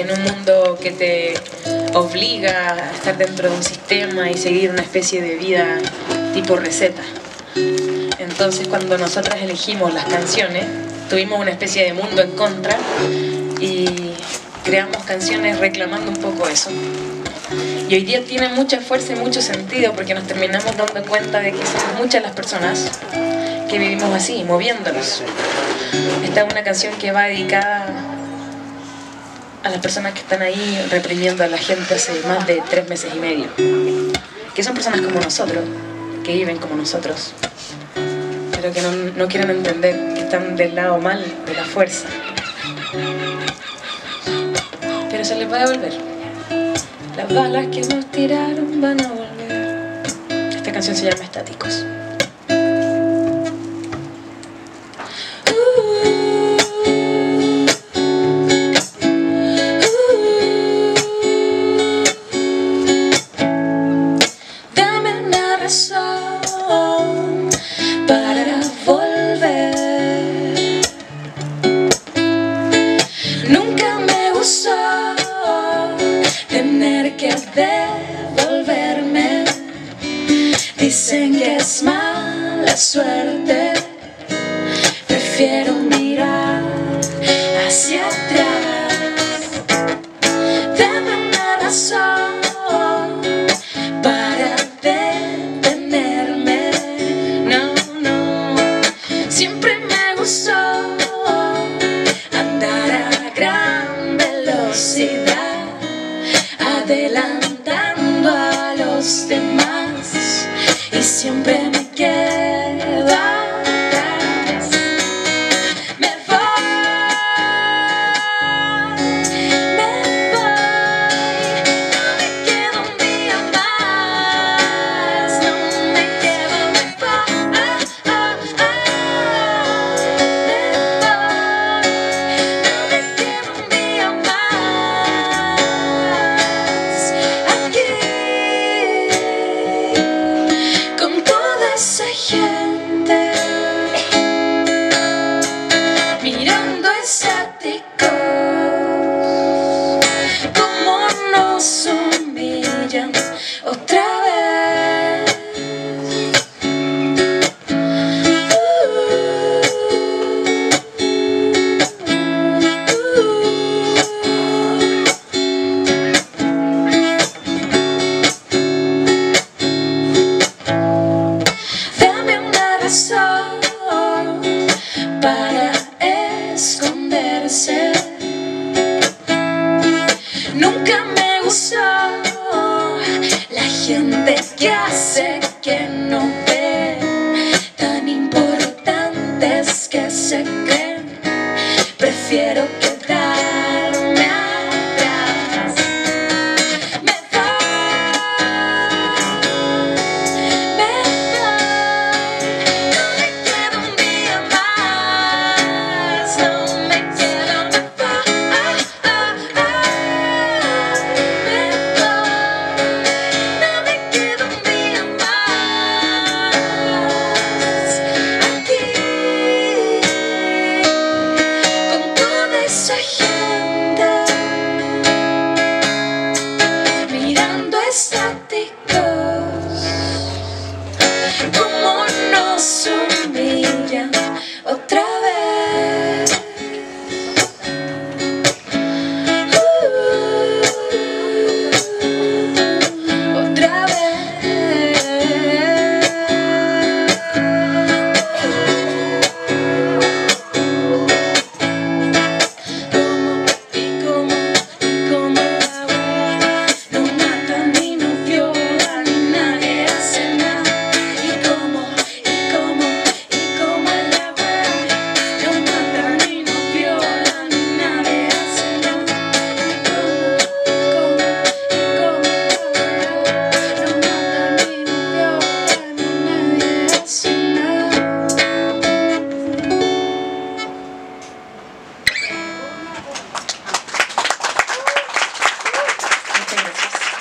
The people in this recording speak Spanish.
en un mundo que te obliga a estar dentro de un sistema y seguir una especie de vida tipo receta. Entonces cuando nosotras elegimos las canciones, tuvimos una especie de mundo en contra y creamos canciones reclamando un poco eso. Y hoy día tiene mucha fuerza y mucho sentido porque nos terminamos dando cuenta de que somos muchas las personas que vivimos así, moviéndonos. Esta es una canción que va dedicada a las personas que están ahí reprimiendo a la gente hace más de tres meses y medio. Que son personas como nosotros, que viven como nosotros, pero que no, no quieren entender que están del lado mal de la fuerza. Pero se les va a devolver. Las balas que nos tiraron van a volver. Esta canción se llama Estáticos. Dicen que es mala suerte. Prefiero mirar hacia atrás. Dame una razón para detenerme. No, no, siempre me gustó andar a gran velocidad, adelantando a los demás siempre joyas, otra shake outra